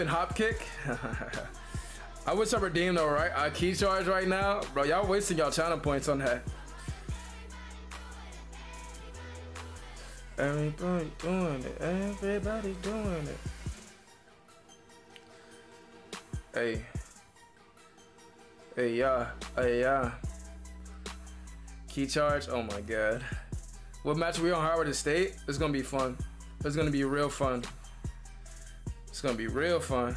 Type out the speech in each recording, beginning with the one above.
and hop kick. I wish I redeemed though, right? I Ki charge right now. Bro, y'all wasting y'all channel points on that. Everybody doing it. Everybody doing it. Hey. Hey, yeah. Hey, yeah. Ki charge. Oh my god. What match we on Howard State? It's gonna be fun. It's gonna be real fun. It's gonna be real fun.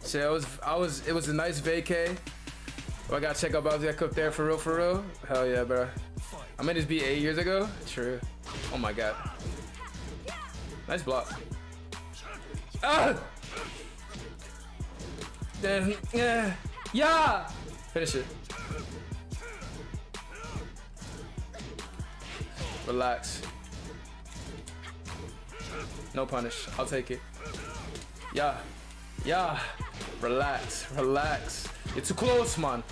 So I was, I was, it was a nice vacay. Oh, I gotta check out Bowser up there for real, for real. Hell yeah, bro. I made this beat eight years ago. True. Oh my god. Nice block. Ah! Then, yeah, yeah. Finish it. Relax. No punish. I'll take it. Yeah. Yeah. Relax. Relax. You're too close, man.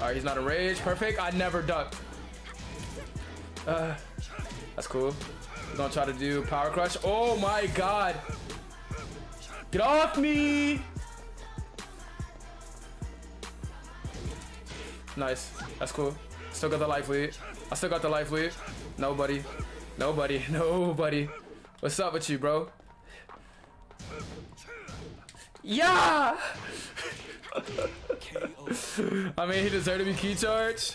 Alright, he's not enraged. Perfect. I never ducked. Uh, that's cool. We're gonna try to do power crush. Oh my god. Get off me! Nice. That's cool. Still got the life lead. I still got the life lead. Nobody. Nobody. Nobody. What's up with you, bro? Yeah! I mean, he deserved to be Ki charge.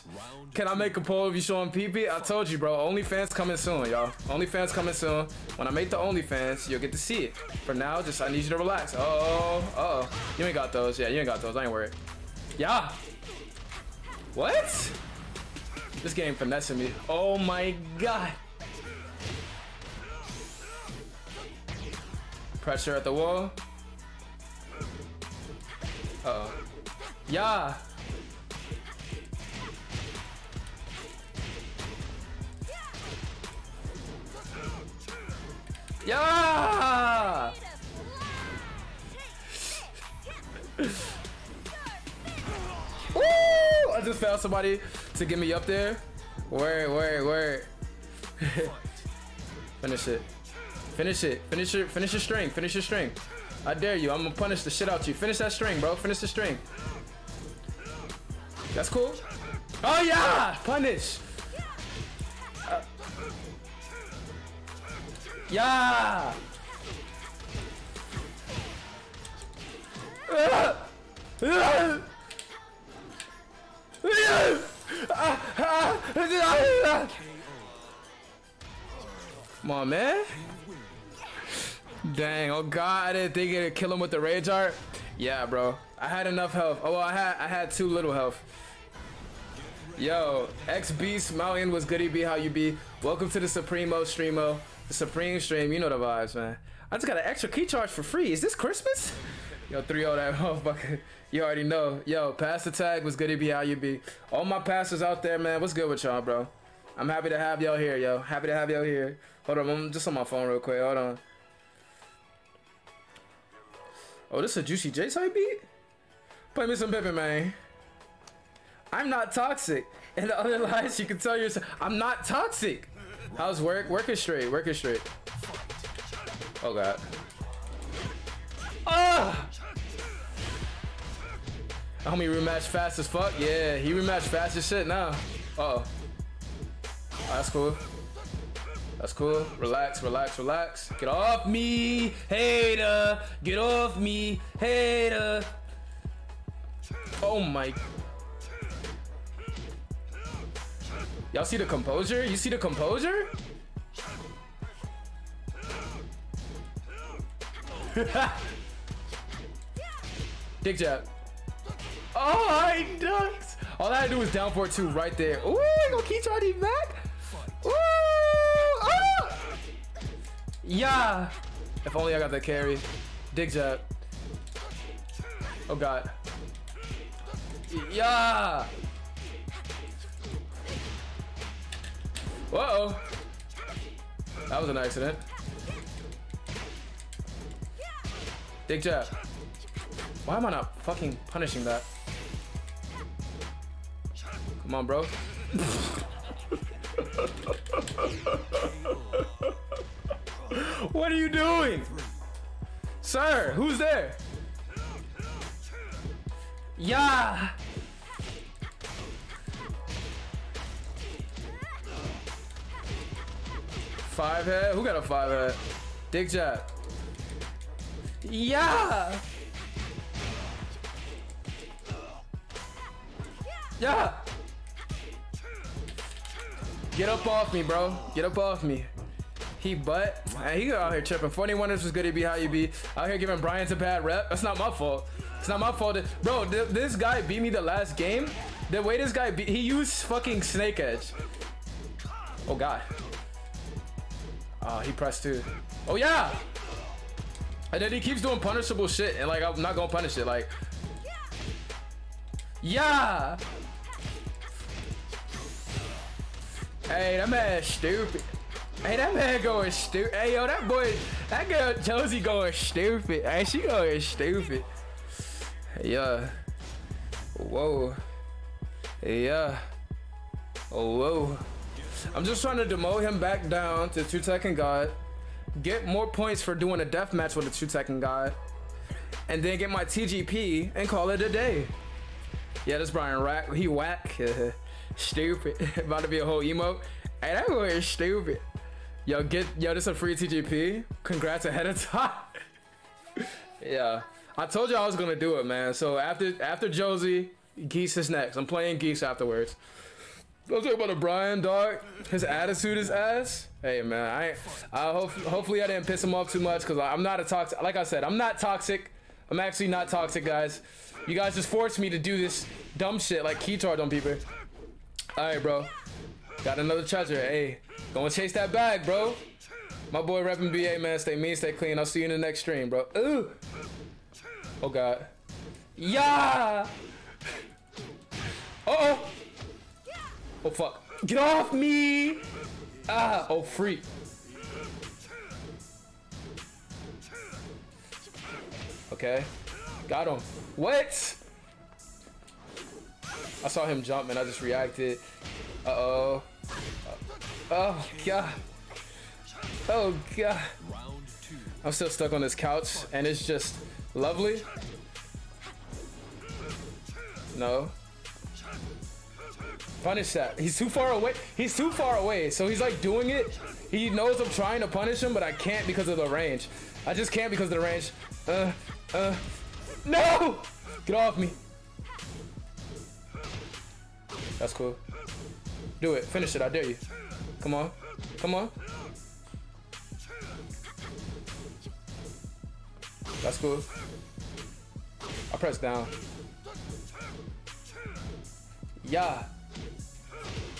Can I make a poll if you show him PP? I told you, bro. OnlyFans coming soon, y'all. OnlyFans coming soon. When I make the OnlyFans, you'll get to see it. For now, just I need you to relax. Oh, uh oh. You ain't got those. Yeah, you ain't got those. I ain't worried. Yeah. What? This game finessing me. Oh my god. Pressure at the wall. Uh oh. Yeah. Yeah. Woo! I just found somebody to get me up there. Where, where, where? Finish it. Finish it. Finish your finish your string. Finish your string. I dare you. I'm gonna punish the shit out you. Finish that string, bro. Finish the string. That's cool. Oh yeah! Punish. Uh, yeah. Come on, man. Dang, oh god, I didn't think it'd kill him with the rage art. Yeah, bro. I had enough health. Oh, well, I had I had too little health. Yo, X Beast Mountain was goody be how you be. Welcome to the Supremo Streamo. The Supreme Stream, you know the vibes, man. I just got an extra Ki charge for free. Is this Christmas? Yo, 3 0 that motherfucker. You already know. Yo, pass the tag was to be how you be. All my passers out there, man. What's good with y'all, bro? I'm happy to have y'all here, yo. Happy to have y'all here. Hold on, I'm just on my phone real quick. Hold on. Oh, this is a Juicy J type beat? Play me some Pippin, man. I'm not toxic. And the other lies you can tell yourself, I'm not toxic. How's work? Work is straight. Work is straight. Oh, God. Ah! Homie rematch fast as fuck. Yeah, he rematch fast as shit now. Uh oh. That's cool. That's cool. Relax, relax, relax. Get off me, hater. Get off me, hater. Oh my. Y'all see the composure? You see the composure? Dick jab. Oh, I ducked. All I had to do was down for two right there. Ooh, gonna Ki charge him back. Ooh, ah! Yeah. If only I got that carry. Dig jab. Oh god. Yeah. Whoa. That was an accident. Dig jab. Why am I not fucking punishing that? Come on, bro. what are you doing? Sir, who's there? Yeah. Five head? Who got a five head? Dick jab. Yeah. Yeah. Get up off me, bro. Get up off me. He butt. Man, he out here tripping. 41 was good to be how you be. Out here giving Bryan a bad rep. That's not my fault. It's not my fault. Bro, th this guy beat me the last game. The way this guy beat, he used fucking snake edge. Oh god. Oh, he pressed too. Oh yeah. And then he keeps doing punishable shit, and like I'm not gonna punish it. Like, yeah. Hey, that man stupid. Hey, that man going stupid. Hey, yo, that boy, that girl Josie going stupid. Hey, she going stupid. Yeah. Whoa. Yeah. Oh, whoa. I'm just trying to demote him back down to two second god. Get more points for doing a death match with a two second god. And then get my TGP and call it a day. Yeah, that's Bryan Rack. He whack. stupid. About to be a whole emote. Hey, that boy is stupid. Yo, get yo, this a free TGP. Congrats ahead of time. yeah. I told you I was gonna do it, man. So after after Josie, Geese is next. I'm playing Geese afterwards. Don't talk about a Bryan dog. His attitude is ass. Hey man, I I hope hopefully I didn't piss him off too much because I'm not a toxic. Like I said, I'm not toxic. I'm actually not toxic, guys. You guys just forced me to do this dumb shit like keycharge on people. All right, bro. Got another treasure. Hey, gonna chase that bag, bro. My boy repping BA, man. Stay mean, stay clean. I'll see you in the next stream, bro. Ooh. Oh, God. Yeah. Uh oh. Oh, fuck. Get off me. Ah. Oh, freak. Okay. Got him. What? I saw him jump and I just reacted. Uh-oh. Oh, God. Oh, God. I'm still stuck on this couch, and it's just lovely. No. Punish that. He's too far away. He's too far away, so he's like doing it. He knows I'm trying to punish him, but I can't because of the range. I just can't because of the range. Uh, uh, no! Get off me. That's cool. Do it. Finish it. I dare you. Come on. Come on. That's cool. I press down. Yeah.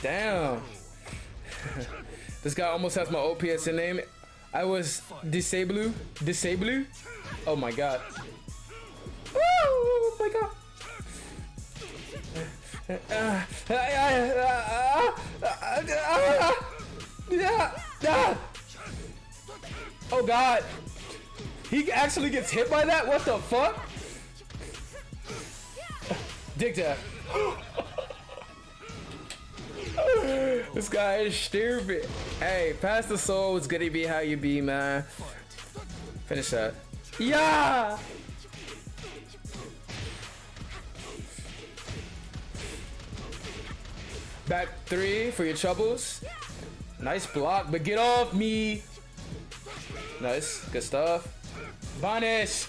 Damn. this guy almost has my OPSN name. I was disable. Disable. Oh my god. Oh my god. Oh god. He actually gets hit by that? What the fuck? Dig that. this guy is stupid. Hey, pass the soul. It's gonna be how you be, man. Finish that. Yeah! Three for your troubles. Nice block, but get off me. Nice, good stuff. Vanish.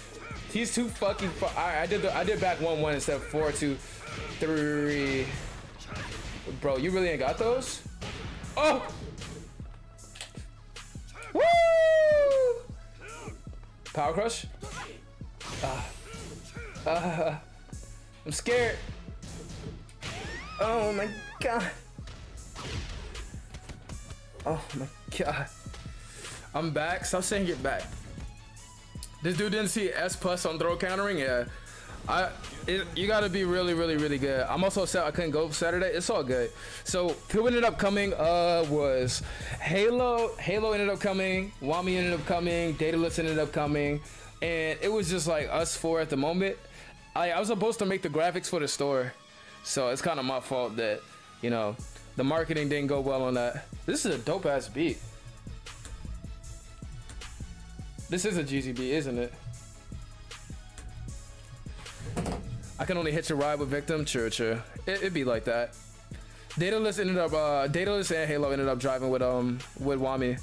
He's too fucking. I, I did the I did back one one instead of four two three. Bro, you really ain't got those? Oh! Woo! Power crush? Uh, uh, I'm scared. Oh my god. Oh my god. I'm back. Stop saying get back. This dude didn't see S plus on throw countering. Yeah, I. It, you gotta be really, really, really good. I'm also sad I couldn't go Saturday. It's all good. So who ended up coming? Uh, was Halo. Halo ended up coming. Wami ended up coming. Daedalus ended up coming, and it was just like us four at the moment. I, I was supposed to make the graphics for the store, so it's kind of my fault that you know, the marketing didn't go well on that. This is a dope ass beat. This is a GZB, isn't it? I can only hitch a ride with victim. True, true. It, would be like that. Daedalus ended up, uh, Daedalus and Halo ended up driving with um with Wami.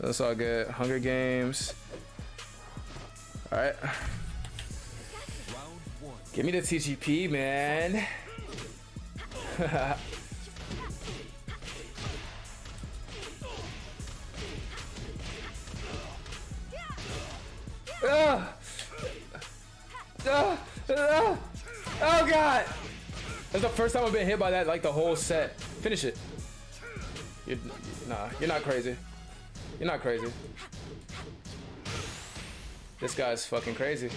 That's all good. Hunger Games. All right. Give me the TGP, man. Oh god! That's the first time I've been hit by that like the whole set. Finish it. You're, nah, you're not crazy. You're not crazy. This guy's fucking crazy.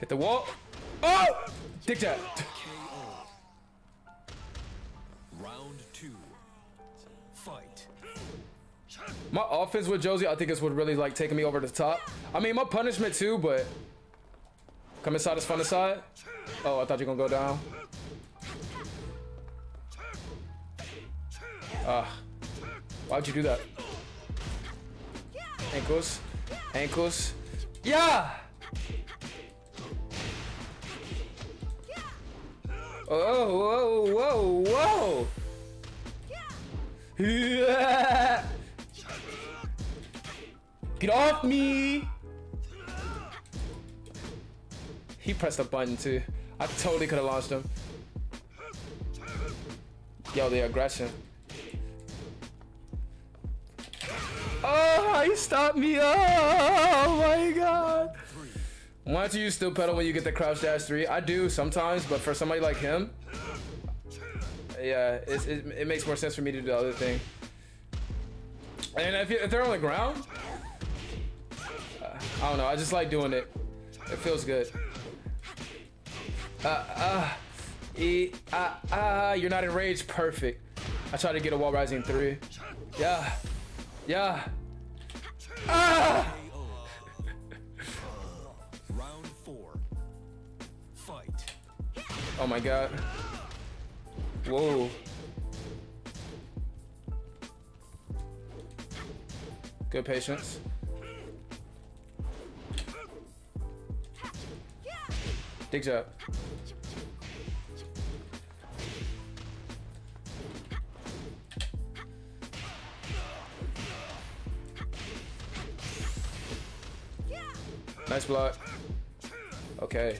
Hit the wall. Oh! Dick. Round two. Fight. My offense with Josie, I think is what really like taking me over the top. I mean, my punishment too, but come inside is fun aside. Oh, I thought you were gonna go down. Ah, uh, why'd you do that? Ankles, ankles. Yeah. Oh, whoa, whoa, whoa. Yeah. Get off me! He pressed a button too. I totally could have launched him. Yo, the aggression. Oh, he stopped me. Oh my god. Why don't you use still pedal when you get the crouch dash 3? I do sometimes, but for somebody like him, yeah, it, it, makes more sense for me to do the other thing. And if, you, if they're on the ground, I don't know. I just like doing it. It feels good. Uh, uh, e, uh, uh, you're not enraged. Perfect. I tried to get a wall rising three. Yeah. Yeah. Ah! Oh my god. Whoa. Good patience. Digs up. Nice block. Okay.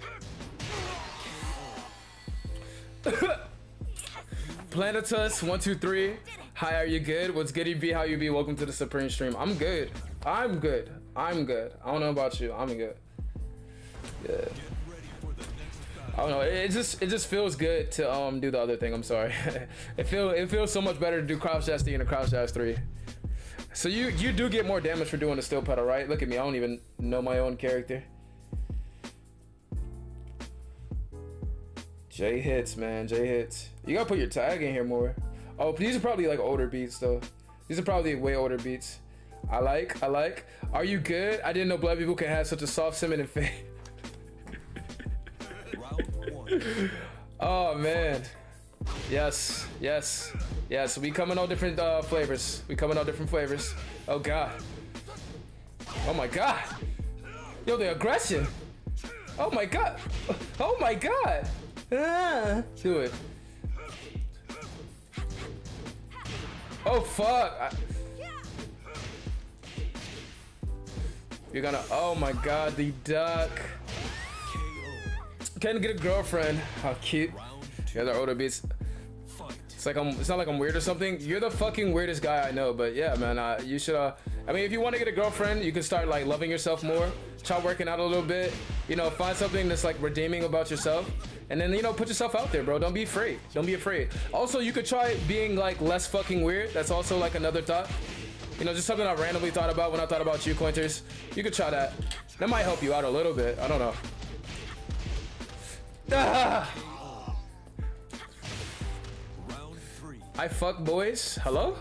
Planetus, one, two, three. Hi, are you good? What's good, be? How you be? Welcome to the Supreme stream. I'm good. I'm good. I'm good. I don't know about you. I'm good. Yeah. I don't know. It just it just feels good to um do the other thing. I'm sorry. it feel it feels so much better to do crouch dash D and a crouch dash three. So you you do get more damage for doing the still pedal, right? Look at me. I don't even know my own character. J hits, man. J hits. You gotta put your tag in here more. Oh, these are probably like older beats though. These are probably way older beats. I like. I like. Are you good? I didn't know black people can have such a soft feminine face oh man. Yes, yes, yes. We come in all different uh, flavors. We come in all different flavors. Oh god. Oh my god. Yo, the aggression. Oh my god. Oh my god. Ah, do it. Oh fuck. I you're gonna. Oh my god, the duck. Can get a girlfriend. How cute. The older beats. It's like I'm. It's not like I'm weird or something. You're the fucking weirdest guy I know. But yeah, man. Uh, you should. Uh, I mean, if you want to get a girlfriend, you can start like loving yourself more. Try working out a little bit. You know, find something that's like redeeming about yourself. And then, you know, put yourself out there, bro. Don't be afraid. Don't be afraid. Also, you could try being like less fucking weird. That's also like another thought. You know, just something I randomly thought about when I thought about you, Cointers. You could try that. That might help you out a little bit. I don't know. Ah! I fuck boys. Hello?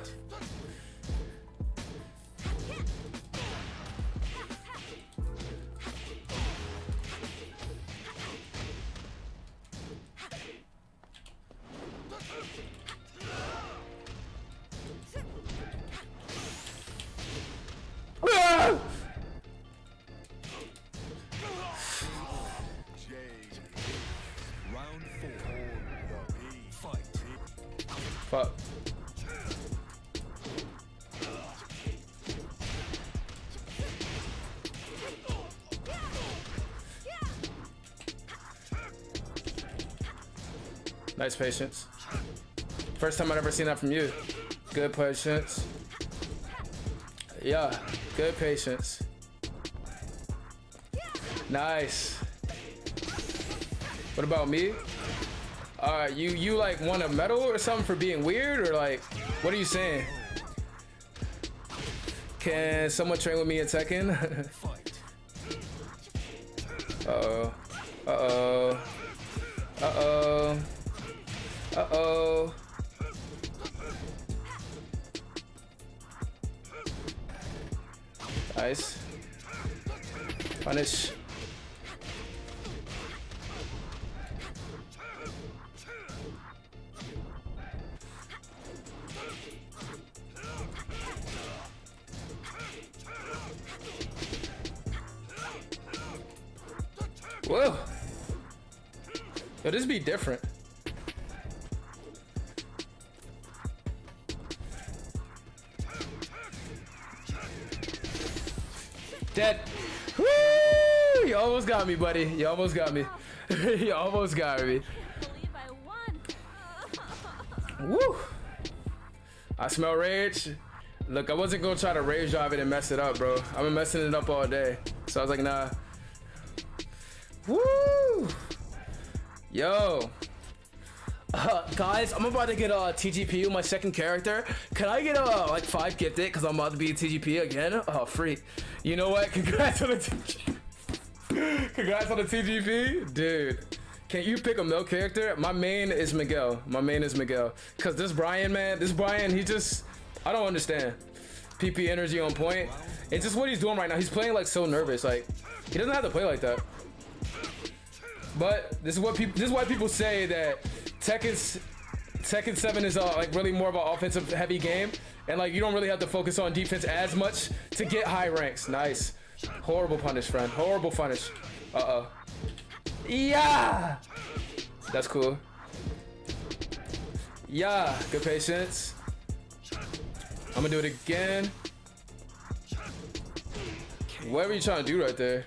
Patience. First time I've ever seen that from you. Good patience. Yeah, good patience. Nice. What about me? Uh, you you like won a medal or something for being weird or like, what are you saying? Can someone train with me in Tekken? uh oh. Uh oh. Uh oh. Uh oh. Nice. Punish. Whoa. Yo, this be different. Got me, buddy. You almost got me. you almost got me. believe I won. Woo! I smell rage. Look, I wasn't gonna try to rage drive it and mess it up, bro. I've been messing it up all day. So I was like, nah. Woo! Yo. Uh, guys, I'm about to get a uh, TGP with my second character. Can I get a uh, like five gifted? Cause I'm about to be a TGP again. Oh, free. You know what? Congrats on the TGP. Congrats on the TGP, dude. Can you pick a male character? My main is Miguel. My main is Miguel. Cause this Bryan, man, this Bryan, he just, I don't understand. PP energy on point. It's just what he's doing right now. He's playing like so nervous. Like he doesn't have to play like that. But this is what people. This is why people say that Tekken's Tekken 7 is uh, like really more of an offensive heavy game, and like you don't really have to focus on defense as much to get high ranks. Nice, horrible punish, friend. Horrible punish. Uh oh. Yeah. That's cool. Yeah. Good patience. I'm gonna do it again. What were you trying to do right there?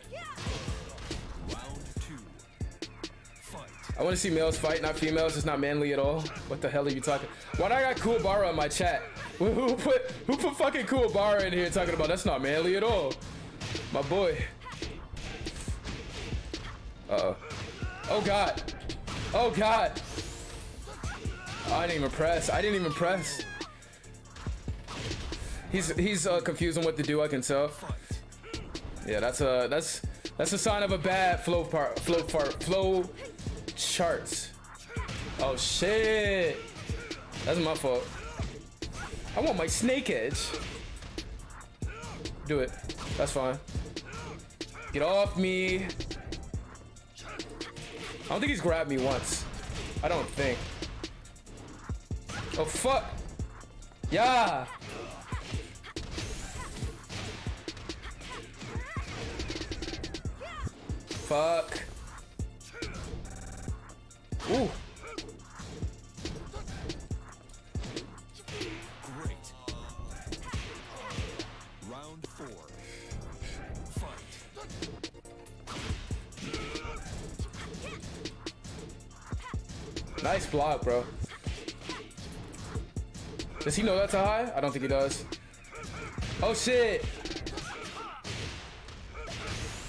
I want to see males fight, not females. It's not manly at all. What the hell are you talking? Why do I got Kuwabara in my chat? Who, who put who put fucking Kuwabara in here talking about that's not manly at all? My boy. Uh oh. God. Oh god. Oh, I didn't even press. I didn't even press. He's he's uh, confusing what to do. I can tell. Yeah, that's a that's that's a sign of a bad flow part flow part flow charts. Oh shit. That's my fault. I want my snake edge. Do it. That's fine. Get off me. I don't think he's grabbed me once. I don't think. Oh fuck. Yeah. Fuck. Ooh. Block, bro. Does he know that's a high? I don't think he does. Oh shit.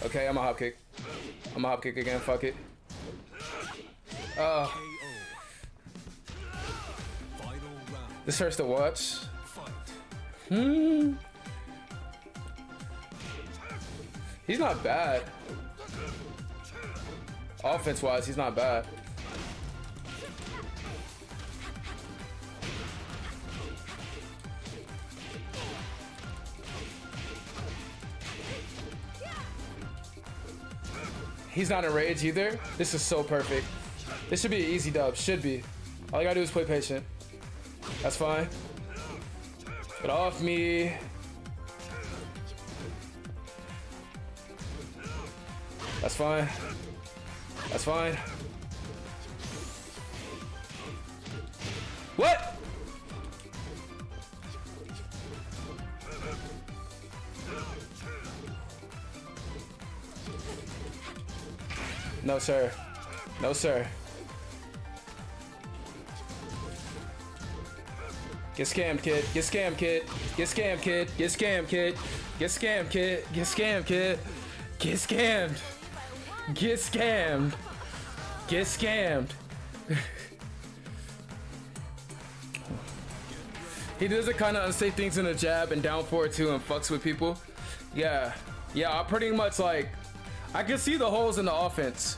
Okay, I'm a hop kick. I'm a hop kick again. Fuck it. Round. this hurts to watch. Hmm. He's not bad. Offense wise, he's not bad. He's not in rage either. This is so perfect. This should be an easy dub. Should be. All I gotta do is play patient. That's fine. Get off me. That's fine. That's fine. What? No, sir. No, sir. Get scammed, kid. Get scammed, kid. Get scammed, kid. Get scammed, kid. Get scammed, kid. Get scammed, kid. Get scammed. Get scammed. Get scammed. he does the kind of unsafe things in the jab and down forward too and fucks with people. Yeah. Yeah, I pretty much like I can see the holes in the offense.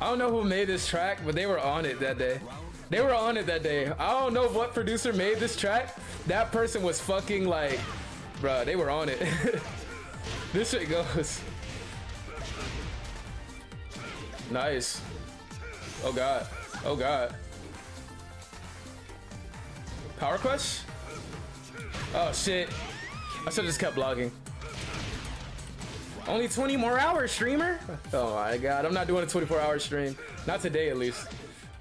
I don't know who made this track, but they were on it that day. They were on it that day. I don't know what producer made this track. That person was fucking like, bruh, they were on it. this shit goes. Nice. Oh god. Oh god. Power crush? Oh shit. I should have just kept blogging. Only 20 more hours, streamer? Oh my god, I'm not doing a 24 hour stream. Not today, at least.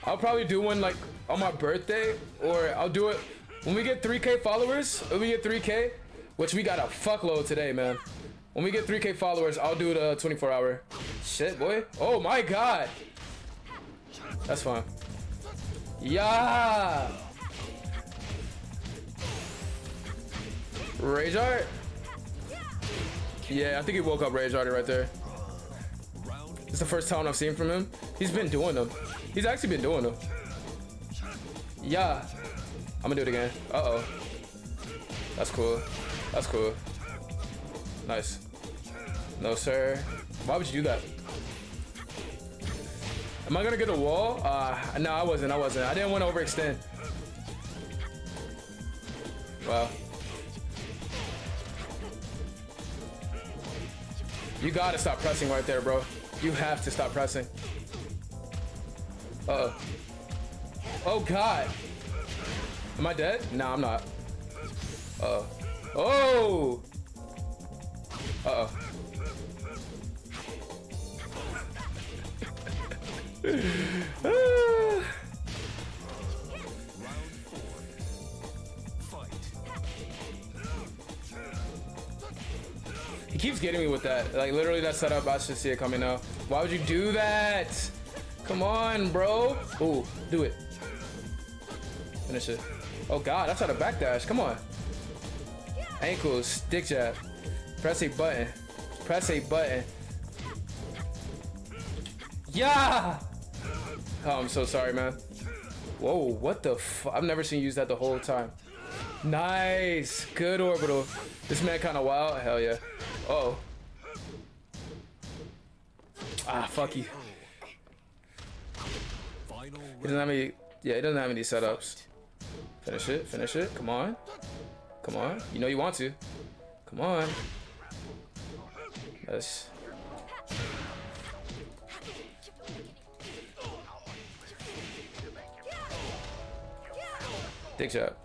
I'll probably do one like on my birthday, or I'll do it when we get 3k followers. When we get 3k, which we got a fuckload today, man. When we get 3k followers, I'll do the 24 hour. Shit, boy. Oh my god. That's fine. Yeah. Rage art? Yeah, I think he woke up Rage Artie right there. It's the first time I've seen from him. He's been doing them. He's actually been doing them. Yeah. I'm gonna do it again. Uh-oh. That's cool. That's cool. Nice. No, sir. Why would you do that? Am I gonna get a wall? Uh, no, I wasn't. I wasn't. I didn't want to overextend. Wow. You gotta stop pressing right there, bro. You have to stop pressing. Uh oh. Oh god. Am I dead? Nah, I'm not. Uh oh. Oh! Uh oh. keeps getting me with that. Like literally that setup, I should see it coming now. Why would you do that? Come on, bro. Ooh, do it. Finish it. Oh god, that's out of backdash. Come on. Ankles, stick jab. Press a button. Press a button. Yeah! Oh, I'm so sorry, man. Whoa, what the i've never seen you use that the whole time. Nice. Good orbital. This man kind of wild. Hell yeah. Uh oh. Ah, fuck you. He doesn't have any. Yeah, he doesn't have any setups. Finish it. Finish it. Come on. Come on. You know you want to. Come on. Yes. Dick shot.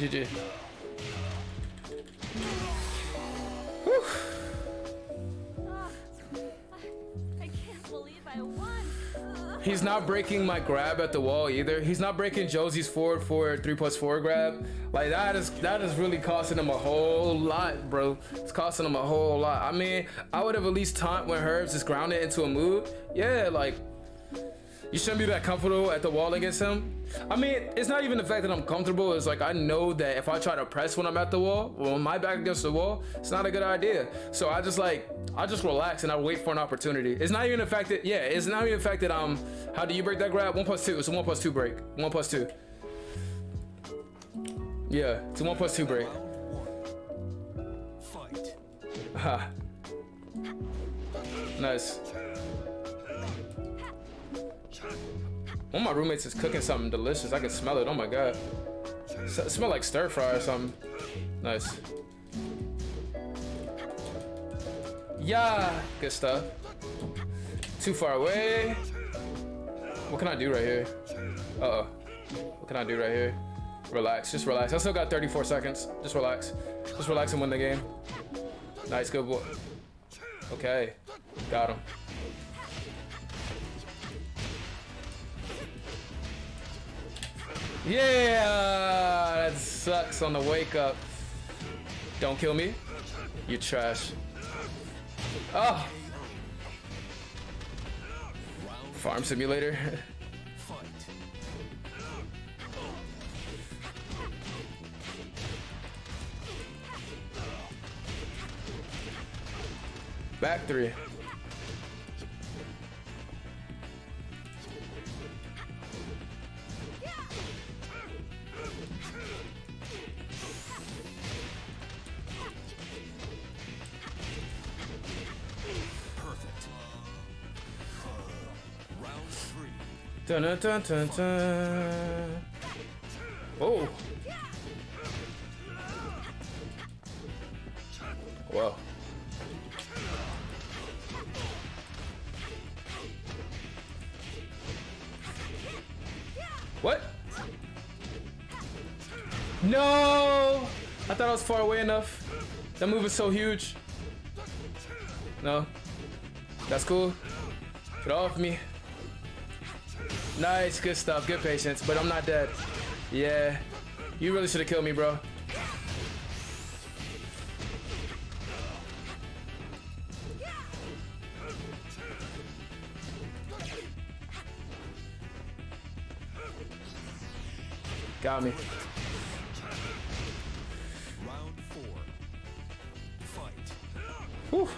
GG. He's not breaking my grab at the wall either. He's not breaking Josie's forward for three plus four grab. Like that is that is really costing him a whole lot, bro. It's costing him a whole lot. I mean, I would have at least taunt when Herbs is grounded into a move. Yeah, like you shouldn't be that comfortable at the wall against him. I mean, it's not even the fact that I'm comfortable. It's like I know that if I try to press when I'm at the wall, when my back against the wall, it's not a good idea. So I just like I just relax and I wait for an opportunity. It's not even the fact that yeah, it's not even the fact that um how do you break that grab? One plus two. It's a one plus two break. One plus two. Yeah, it's a one plus two break. Fight. Ha. nice. One of my roommates is cooking something delicious. I can smell it. Oh my god. S- smell like stir fry or something. Nice. Yeah, good stuff. Too far away. What can I do right here? Uh oh. What can I do right here? Relax, just relax. I still got 34 seconds. Just relax. Just relax and win the game. Nice, good boy. Okay, got him. Yeah, that sucks on the wake up. Don't kill me. You trash. Oh. Farm simulator. Back three. Dun dun dun dun dun. Oh. Well. What? No! I thought I was far away enough. That move is so huge. No. That's cool. Get off me. Nice, good stuff, good patience, but I'm not dead. Yeah, you really should have killed me, bro. Got me. Round four. Fight. Whew.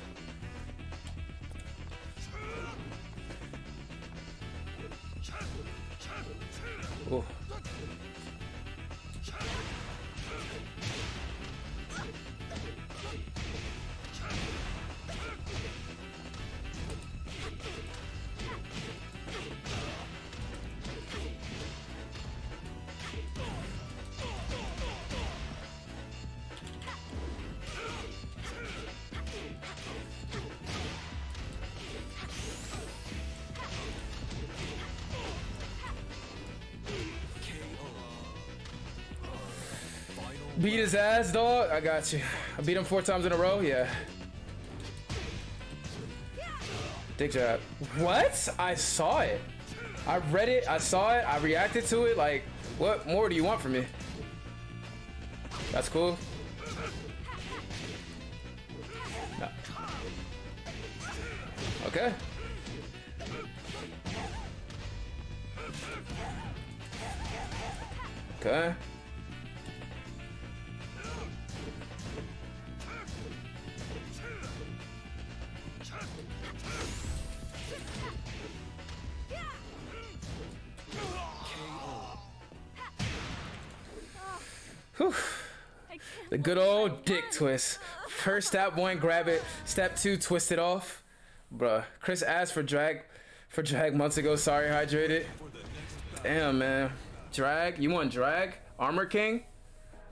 Beat his ass, dog. I got you. I beat him four times in a row. Yeah. Dick jab. What? I saw it. I read it. I saw it. I reacted to it. Like, what more do you want from me? That's cool. Whew. The good old dick twist. First step one, grab it. Step two, twist it off. Bruh. Chris asked for drag for drag months ago. Sorry, hydrated. Damn, man. Drag? You want drag? Armor King?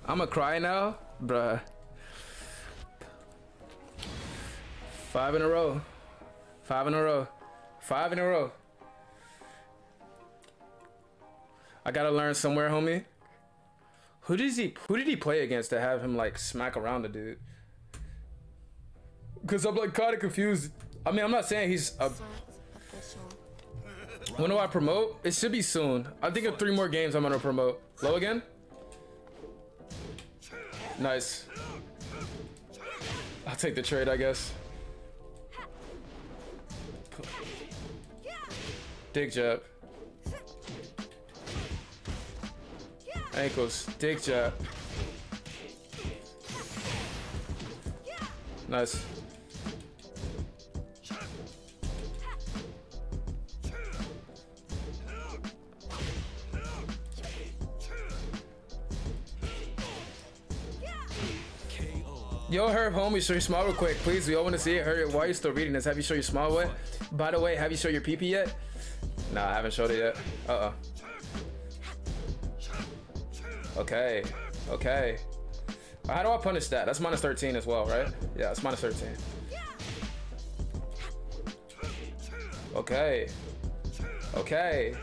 I'ma cry now? Bruh. Five in a row. Five in a row. Five in a row. I gotta learn somewhere, homie. Who does he who did he play against to have him like smack around the dude? Cause I'm like kinda confused. I mean I'm not saying he's a when do I promote? It should be soon. I think in three more games I'm gonna promote. Low again? Nice. I'll take the trade, I guess. Dig jab. Ankles. Dig jab. Nice. Yo, Herb, homie, show your smile real quick, please. We all want to see it. Herb, why are you still reading this? Have you show your smile yet? By the way, have you show your PP yet? Nah, I haven't showed it yet. Uh-oh. Okay. Okay. How do I punish that? That's minus 13 as well, right? Yeah, it's minus 13. Okay. Okay.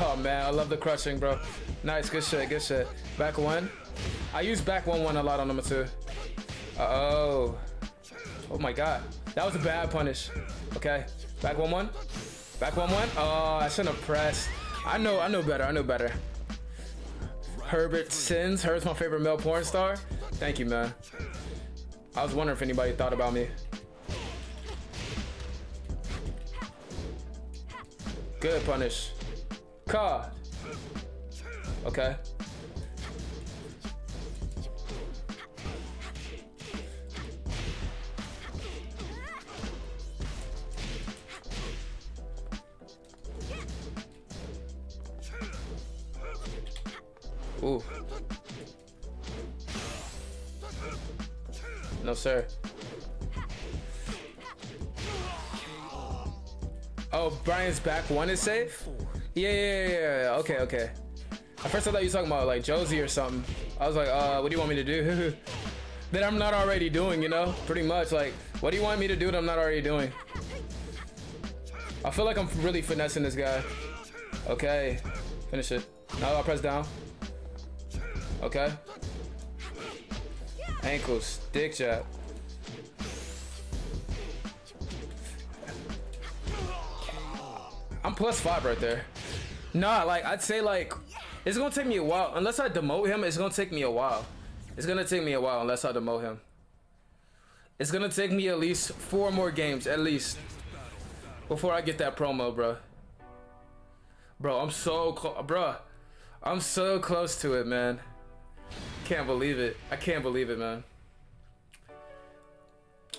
Oh man, I love the crushing, bro. Nice, good shit, good shit. Back one. I use back one one a lot on number two. Uh oh. Oh my god. That was a bad punish. Okay. Back one one. Back one one. Oh, I shouldn't have pressed. I know, I know better. I know better. Herbert Sins. Herb's my favorite male porn star. Thank you, man. I was wondering if anybody thought about me. Good punish. Card. Okay. Sir. Oh, Bryan's back one is safe? Yeah, yeah, yeah, yeah. Okay, okay. At first I thought you were talking about like Josie or something. I was like, uh, what do you want me to do? that I'm not already doing, you know? Pretty much, like, what do you want me to do that I'm not already doing? I feel like I'm really finessing this guy. Okay, finish it. Now I'll press down. Okay. Ankles, stick jab. I'm plus five right there. Nah, like I'd say like it's gonna take me a while. Unless I demote him, it's gonna take me a while. It's gonna take me a while unless I demote him. It's gonna take me at least four more games, at least, before I get that promo, bro. Bro, I'm so close, bro. I'm so close to it, man. Can't believe it. I can't believe it, man.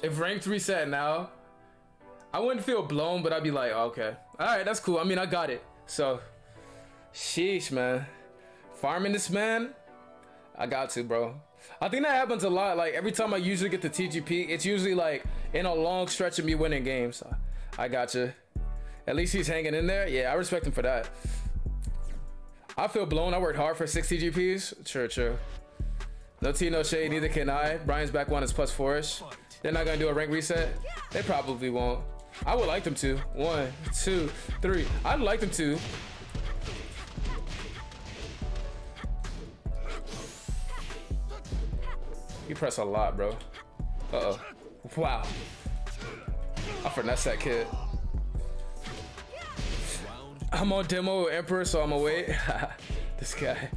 If ranked reset now, I wouldn't feel blown, but I'd be like, oh, okay, all right, that's cool. I mean, I got it. So, sheesh, man. Farming this man, I got to, bro. I think that happens a lot. Like every time I usually get the TGP, it's usually like in a long stretch of me winning games. I got you. At least he's hanging in there. Yeah, I respect him for that. I feel blown. I worked hard for 6 TGPs. Sure, sure. No tea, no shade. Neither can I. Bryan's back one is plus four-ish. They're not gonna do a rank reset. They probably won't. I would like them to. One, two, three. I'd like them to. You press a lot, bro. Uh-oh. Wow. I finesse that kid. I'm on demo with Emperor, so I'm wait. this guy.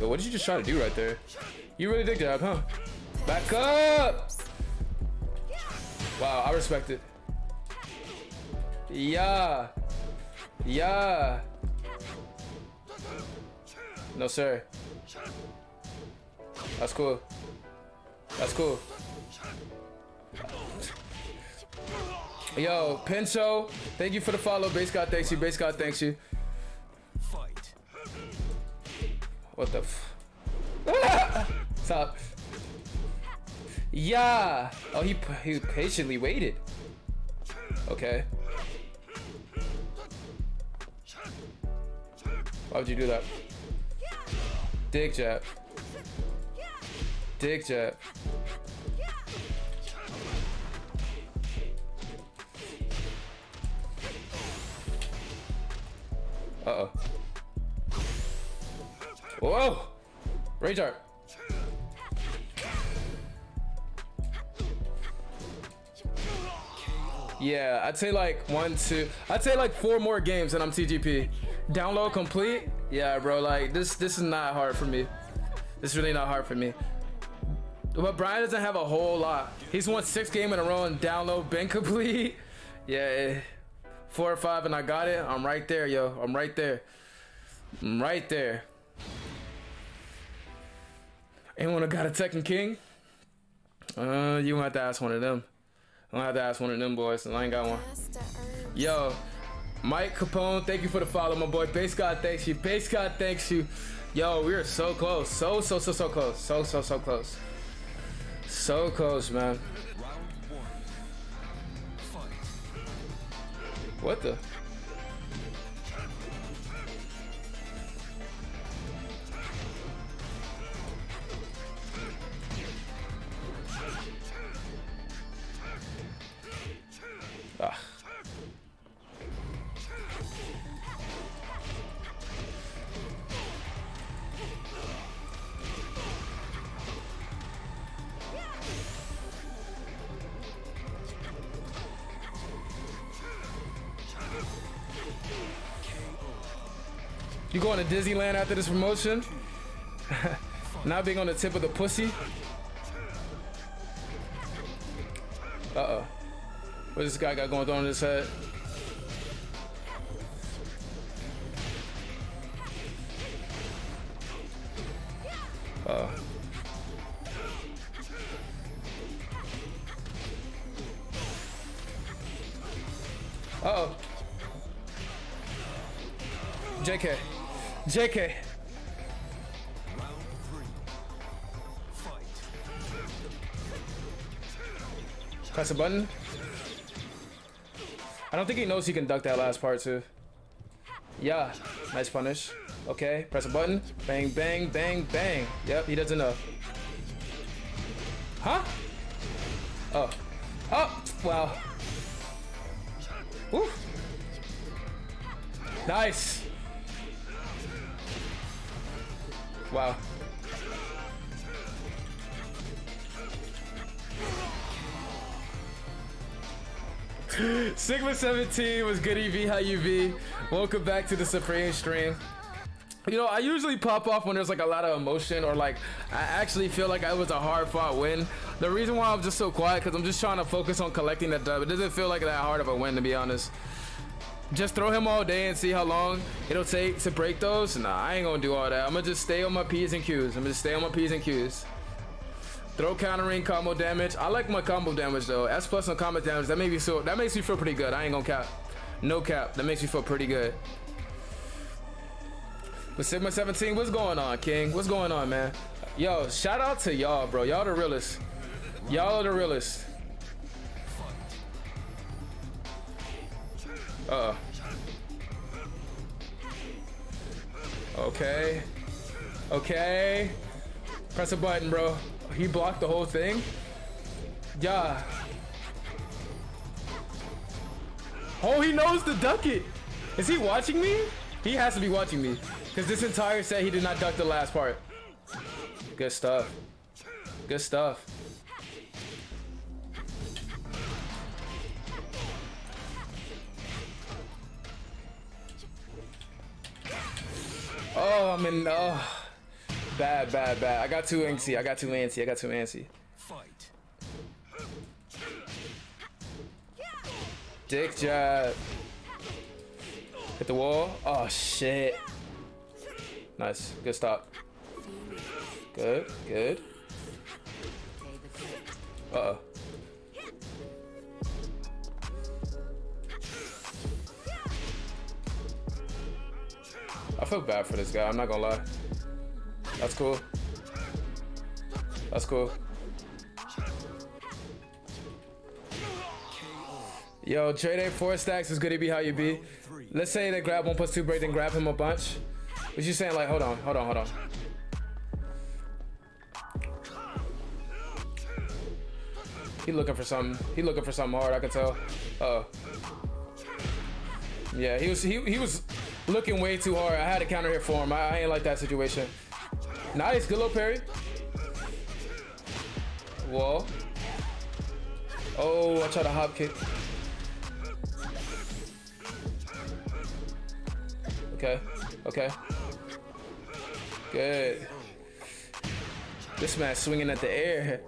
Yo, what did you just try to do right there? You really dig that, huh? Back up! Wow, I respect it. Yeah. Yeah. No, sir. That's cool. That's cool. Yo, Pincho, thank you for the follow. Base God thanks you. Base God thanks you. What the f? Stop. Yeah. Oh, he he patiently waited. Okay. Why would you do that? Dig jab. Dig jab. Uh-oh. Whoa! Rage art. Yeah, I'd say like one, two. I'd say like four more games and I'm TGP. Download complete. Yeah, bro. Like this, this is not hard for me. This is really not hard for me. But Bryan doesn't have a whole lot. He's won six game in a row and download been complete. Yeah, eh, four or five and I got it. I'm right there, yo. I'm right there. I'm right there. Anyone got a Tekken King? Uh, you gonna have to ask one of them. I'm gonna have to ask one of them boys, and I ain't got one. Yo, Mike Capone, thank you for the follow, my boy. Base God, thanks you. Base God, thanks you. Yo, we are so close. So, so, so, so close. So, so, so close. So close, man. What the? You going to Disneyland after this promotion? Not being on the tip of the pussy. Uh-oh. What this guy got going on in his head? Uh oh. Uh-oh. JK. JK. Press a button. I don't think he knows he can duck that last part too. Yeah, nice punish. Okay, press a button. Bang, bang, bang, bang. Yep, he doesn't know. Huh? Oh. Oh, wow. Woo. Nice. Wow. Sigma 17 was good EV, how you be? Welcome back to the Supreme stream. You know, I usually pop off when there's like a lot of emotion or like I actually feel like I was a hard fought win. The reason why I'm just so quiet because I'm just trying to focus on collecting that dub. It doesn't feel like that hard of a win to be honest. Just throw him all day and see how long it'll take to break those. Nah, I ain't gonna do all that. I'm gonna just stay on my P's and Q's. I'm gonna just stay on my P's and Q's. Throw countering combo damage. I like my combo damage though. S plus on combo damage. That makes me so that makes me feel pretty good. I ain't gonna cap. No cap. That makes me feel pretty good. But Sigma 17, what's going on, King? What's going on, man? Yo, shout out to y'all, bro. Y'all the realest. Y'all are the realest. Uh oh. Okay. Okay. Press a button, bro. He blocked the whole thing. Yeah. Oh, he knows to duck it. Is he watching me? He has to be watching me. Because this entire set, he did not duck the last part. Good stuff. Good stuff. Oh, I'm in. Oh. Bad, bad, bad. I got too antsy. I got too antsy. I got too antsy. Fight. Dig jab. Hit the wall. Oh, shit. Nice. Good stop. Good, good. Uh-oh. I feel bad for this guy, I'm not gonna lie. That's cool. That's cool. Yo, A four stacks is to be how you be. Let's say they grab one plus two break, then grab him a bunch. What you saying? Like, hold on, hold on, hold on. He looking for something. He looking for something hard. I can tell. Uh oh. Yeah, he was he he was looking way too hard. I had a counter hit for him. I, I ain't like that situation. Nice, good little parry. Whoa. Oh, I tried to hop kick. Okay, okay. Good. This man swinging at the air.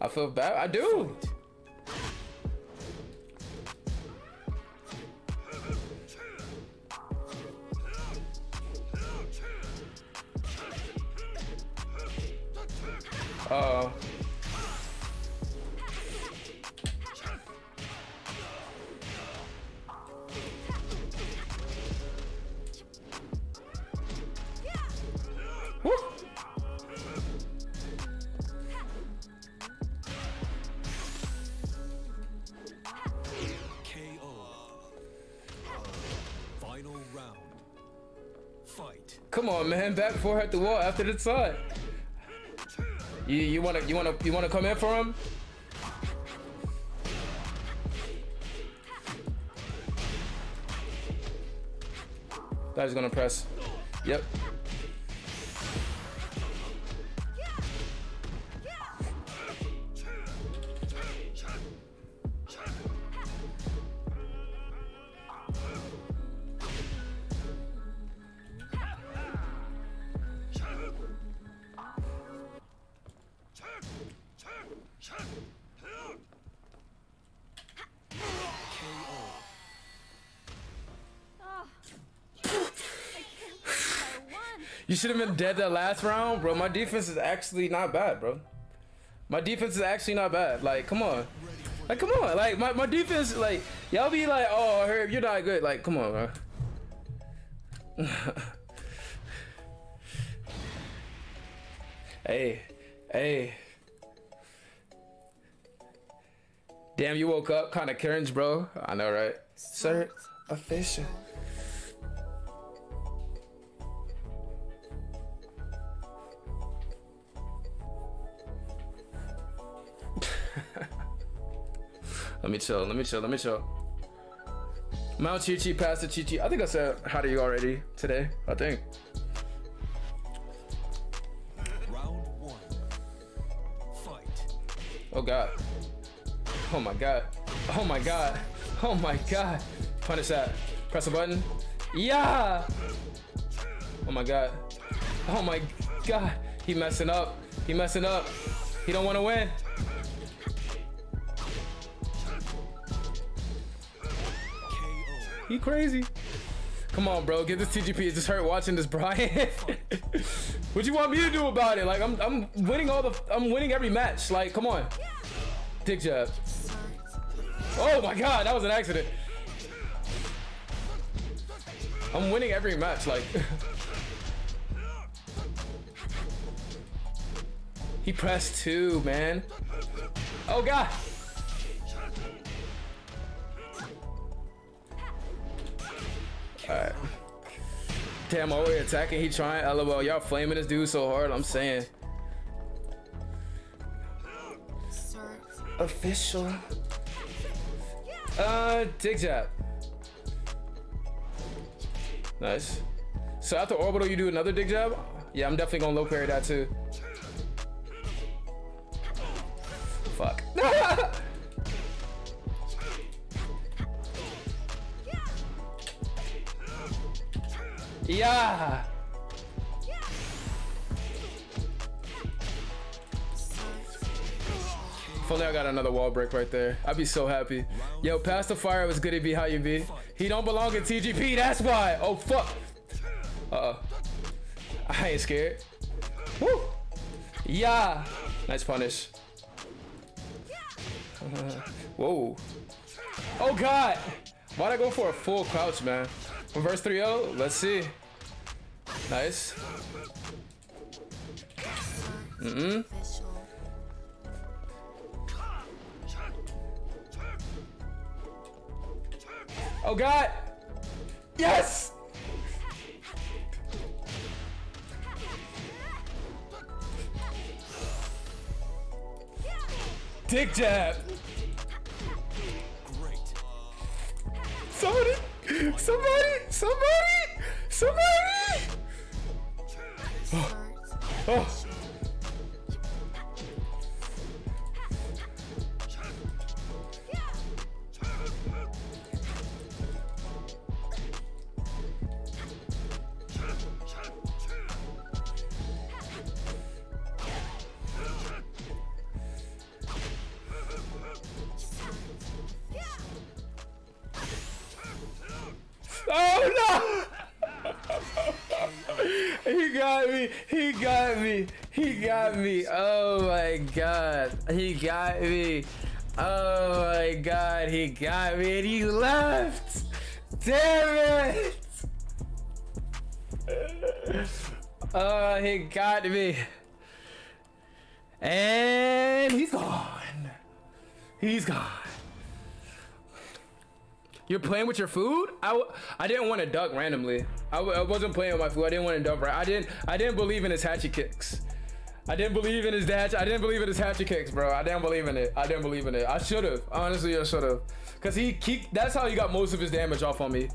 I feel bad. I do. Come on, man. Back before at the wall after the side. You you wanna you wanna you wanna come in for him? That's gonna press. Yep. You should have been dead that last round, bro. My defense is actually not bad, bro. My defense is actually not bad. Like, come on. Like, come on. Like, my, my defense, like, y'all be like, oh, Herb, you're not good. Like, come on, bro. hey, hey. Damn, you woke up kind of cringe, bro. I know, right? Sir, official. Let me chill, let me chill, let me chill. Mount Chi Chi, Pastor Chi Chi. I think I said how to you already today. I think. Round one. Fight. Oh god. Oh my god. Oh my god. Oh my god. Punish that. Press a button. Yeah. Oh my god. Oh my god. He messing up. He messing up. He don't want to win. He crazy. Come on, bro. Get this TGP. It just hurt watching this, Bryan. what you want me to do about it? Like, I'm, I'm winning all the, I'm winning every match. Like, come on. Dig jab. Oh my god, that was an accident. I'm winning every match. Like, he pressed two, man. Oh god. Alright. Damn, all we attacking, he trying. LOL, y'all flaming this dude so hard. I'm saying. Official. Uh, dig jab. Nice. So after orbital, you do another dig jab? Yeah, I'm definitely gonna low parry that too. Fuck. yeah. If only I got another wall break right there. I'd be so happy. Yo, pass the fire It was good to be how you be. He don't belong in TGP, that's why. Oh, fuck. Uh-oh. I ain't scared. Woo. Yeah. Nice punish. Uh, whoa. Oh, God. Why'd I go for a full crouch, man? Reverse 3-0? Let's see. Nice. Mm-mm. Oh god! Yes! Dig jab! Great. Somebody! Somebody! Somebody! Somebody! Oh! Oh got me. He got me. He got me. Oh my god. He got me. Oh my god. He got me and he left. Damn it. Oh, he got me. And he's gone. He's gone. You're playing with your food? I, w- I didn't want to duck randomly. I, w- I wasn't playing with my food. I didn't want to duck. Right. I didn't. I didn't believe in his hatchet kicks. I didn't believe in his dash. I didn't believe in his hatchet kicks, bro. I didn't believe in it. I didn't believe in it. I should have. Honestly, I should have. Cause he, he that's how he got most of his damage off on me.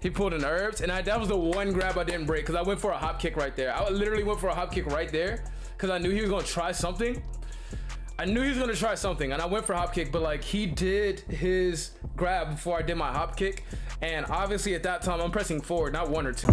He pulled an herbs, and I, that was the one grab I didn't break. Cause I went for a hop kick right there. I literally went for a hop kick right there. Cause I knew he was gonna try something. I knew he was gonna try something, and I went for hop kick, but like he did his grab before I did my hop kick, and obviously at that time I'm pressing forward, not one or two.